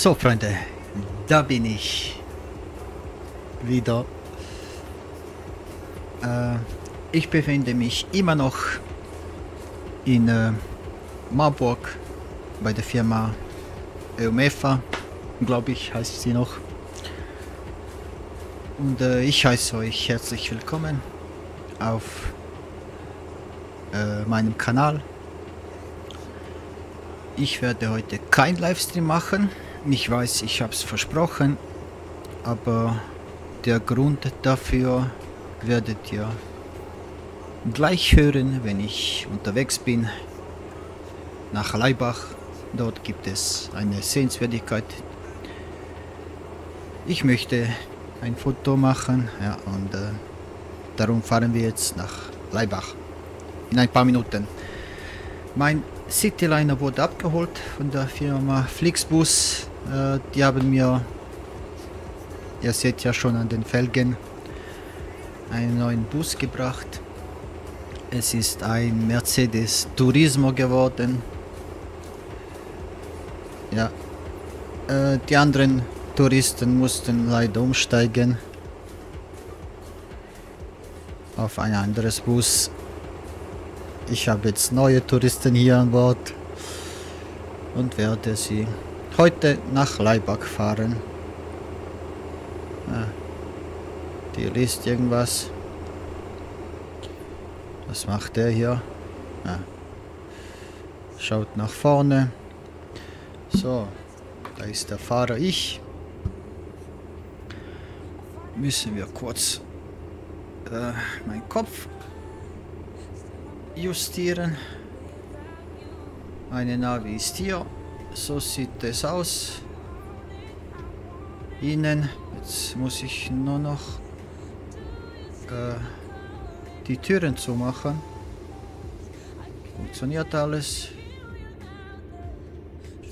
So, Freunde, da bin ich wieder. Äh, ich befinde mich immer noch in äh, Marburg bei der Firma Eumefa, glaube ich, heißt sie noch. Und äh, ich heiße euch herzlich willkommen auf äh, meinem Kanal. Ich werde heute kein Livestream machen. Ich weiß, ich habe es versprochen, aber der Grund dafür werdet ihr gleich hören, wenn ich unterwegs bin nach Leibach. Dort gibt es eine Sehenswürdigkeit. Ich möchte ein Foto machen ja, und äh, darum fahren wir jetzt nach Leibach in ein paar Minuten. Mein Cityliner wurde abgeholt von der Firma Flixbus. Äh, die haben mir, ihr seht ja schon an den Felgen, einen neuen Bus gebracht. Es ist ein Mercedes Turismo geworden. Ja, äh, die anderen Touristen mussten leider umsteigen auf ein anderes Bus. Ich habe jetzt neue Touristen hier an Bord und werde sie heute nach Leibach fahren. Ah, die liest irgendwas. Was macht der hier? Ah. Schaut nach vorne. So, da ist der Fahrer ich. Müssen wir kurz äh, meinen Kopf justieren. Eine Navi ist hier. So sieht es aus. Innen. Jetzt muss ich nur noch äh, die Türen zumachen. Funktioniert alles.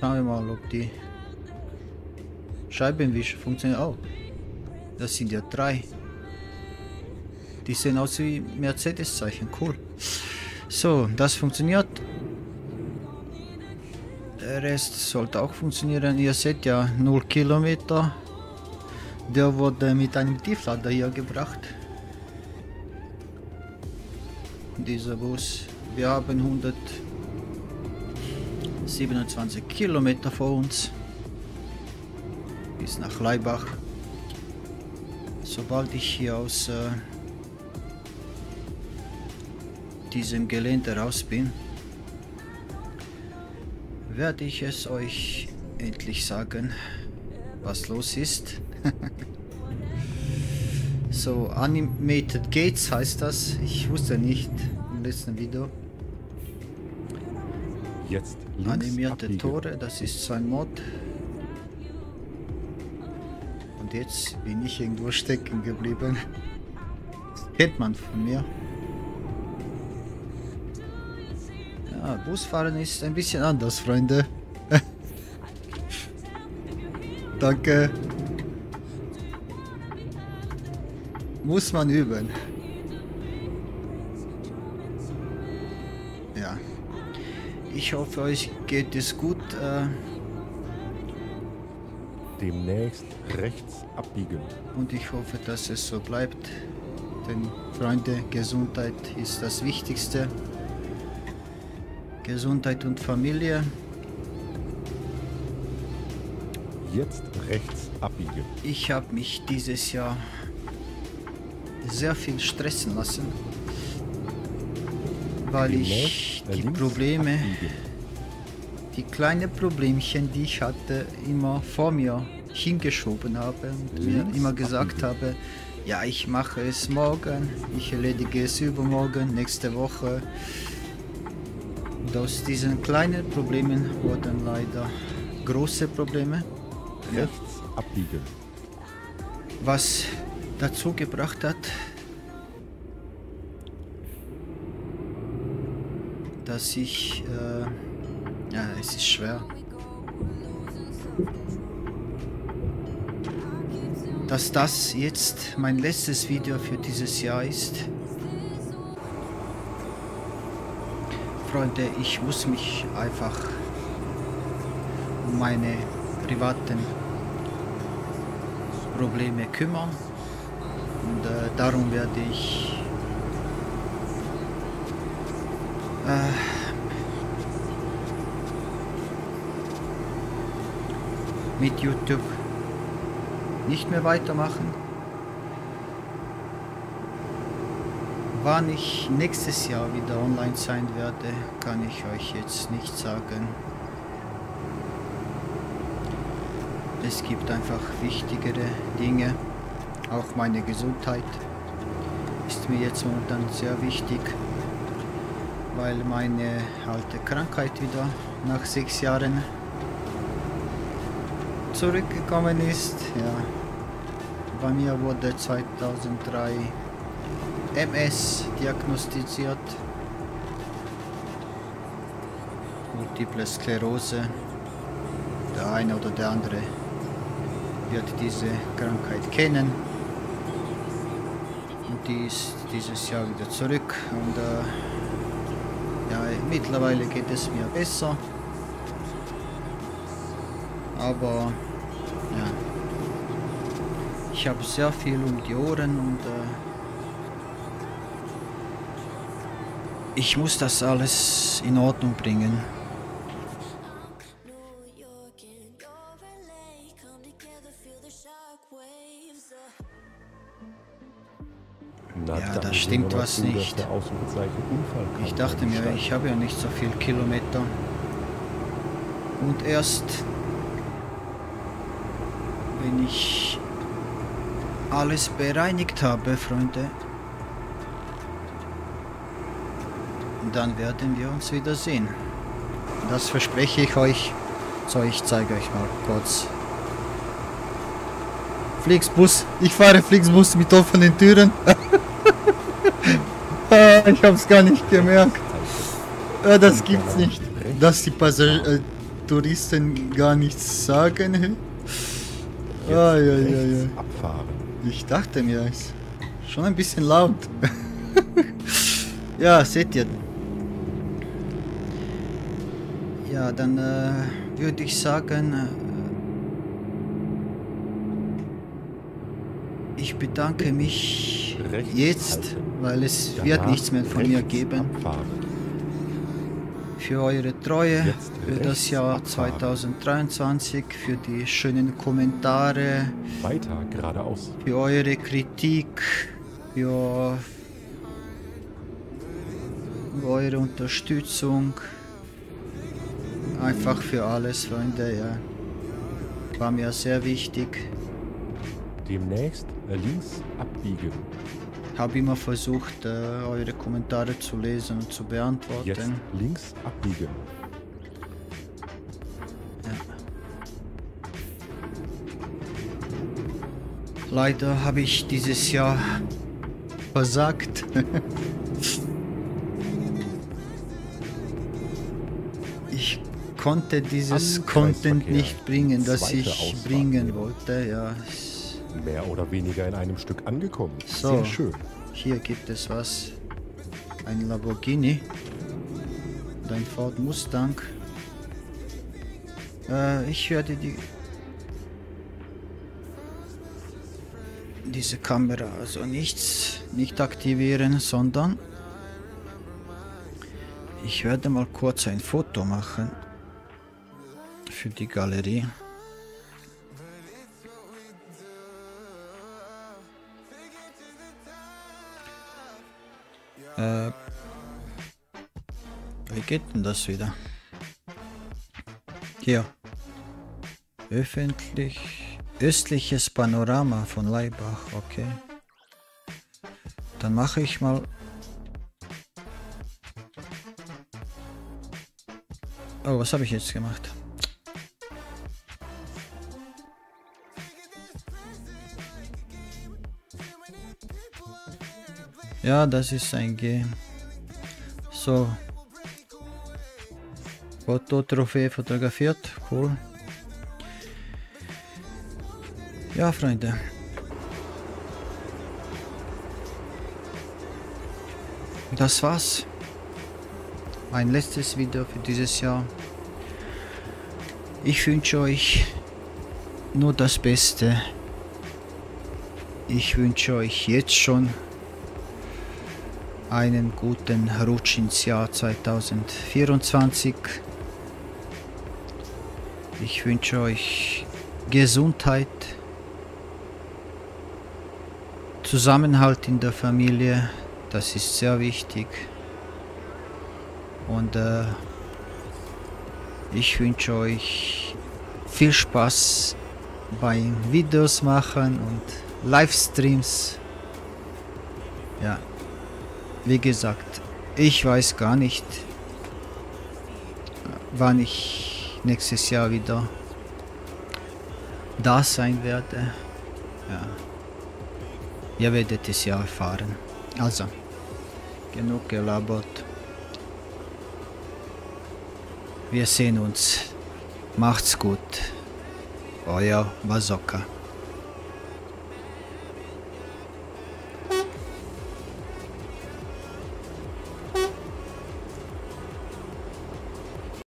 Schauen wir mal, ob die Scheibenwischer funktionieren. Oh, das sind ja drei. Die sehen aus wie Mercedes-Zeichen. Cool. So, das funktioniert. Der Rest sollte auch funktionieren. Ihr seht ja 0 Kilometer. Der wurde mit einem Tieflader hier gebracht. Dieser Bus. Wir haben 127 Kilometer vor uns. Bis nach Leibach. Sobald ich hier aus äh, diesem Gelände raus bin, werde ich es euch endlich sagen, was los ist. so, Animated Gates heißt das. Ich wusste nicht im letzten Video. Jetzt Animierte abbiegen. Tore, das ist so ein Mod. Und jetzt bin ich irgendwo stecken geblieben. Das kennt man von mir. Ja, Busfahren ist ein bisschen anders, Freunde. Danke. Muss man üben. Ja. Ich hoffe, euch geht es gut. Äh, Demnächst rechts abbiegen. und ich hoffe, dass es so bleibt. Denn, Freunde, Gesundheit ist das Wichtigste. Gesundheit und Familie. Jetzt rechts abbiegen. Ich habe mich dieses Jahr sehr viel stressen lassen, weil ich Demnächst die Probleme, die kleinen Problemchen, die ich hatte, immer vor mir hingeschoben habe und mir immer gesagt habe, ja, ich mache es morgen, ich erledige es übermorgen, nächste Woche. Und aus diesen kleinen Problemen wurden leider große Probleme. Rechts abbiegen. was dazu gebracht hat, dass ich, äh, ja, es ist schwer, dass das jetzt mein letztes Video für dieses Jahr ist. Freunde, ich muss mich einfach um meine privaten Probleme kümmern. Und äh, darum werde ich äh, mit YouTube nicht mehr weitermachen. Wann ich nächstes Jahr wieder online sein werde, kann ich euch jetzt nicht sagen. Es gibt einfach wichtigere Dinge. Auch meine Gesundheit ist mir jetzt momentan sehr wichtig, weil meine alte Krankheit wieder nach sechs Jahren zurückgekommen ist. Ja, bei mir wurde 2003 MS diagnostiziert. Multiple Sklerose. Der eine oder der andere wird diese Krankheit kennen. Und die ist dieses Jahr wieder zurück. Und äh, ja, mittlerweile geht es mir besser. Aber ja, ich habe sehr viel um die Ohren und äh, ich muss das alles in Ordnung bringen. Na, Ja, da stimmt was zu, nicht. Ich dachte mir, ich habe ja nicht so viel Kilometer. Und erst wenn ich alles bereinigt habe, Freunde, dann werden wir uns wiedersehen. Das verspreche ich euch. So, ich zeige euch mal kurz. Flixbus. Ich fahre Flixbus mit offenen Türen. Ah, ich habe es gar nicht gemerkt. Ja, das gibt's nicht. Dass die Passagier, äh, Touristen gar nichts sagen. Ah, ja, ja, ja. abfahren. Ich dachte mir, ist schon ein bisschen laut. ja, seht ihr. Ja, dann äh, würde ich sagen, äh, ich bedanke mich Rechts jetzt, halten. weil es wird Danach nichts mehr von mir geben. Abfahren. für eure Treue Jetzt für das Jahr abfahren. 2023, für die schönen Kommentare, Weiter geradeaus. für eure Kritik, für eure Unterstützung. Einfach für alles, Freunde, ja. War mir sehr wichtig. Demnächst links abbiegen. Habe immer versucht, äh, eure Kommentare zu lesen und zu Jetzt beantworten. links abbiegen. Leider habe ich dieses Jahr versagt. konnte dieses Content nicht bringen, das ich Ausfahrt bringen wollte. Ja, Mehr oder weniger in einem Stück angekommen. So. Sehr schön. hier gibt es was. Ein Lamborghini. Und ein Ford Mustang. Äh, ich werde die diese Kamera also nichts nicht aktivieren, sondern ich werde mal kurz ein Foto machen für die Galerie. Äh, wie geht denn das wieder? Hier. Öffentlich. Östliches Panorama von Leibach, okay. Dann mache ich mal. Oh, was habe ich jetzt gemacht? Ja, das ist ein G. So. Fototrophäe fotografiert. Cool. Ja, Freunde. Das war's. Mein letztes Video für dieses Jahr. Ich wünsche euch nur das Beste. Ich wünsche euch jetzt schon einen guten Rutsch ins Jahr 2024. Ich wünsche euch Gesundheit, Zusammenhalt in der Familie, das ist sehr wichtig. Und äh, ich wünsche euch viel Spaß beim Videos machen und Livestreams. Ja, wie gesagt, ich weiß gar nicht, wann ich nächstes Jahr wieder da sein werde. Ja. Ihr werdet es ja erfahren. Also, genug gelabert. Wir sehen uns. Macht's gut. Euer Bazoka.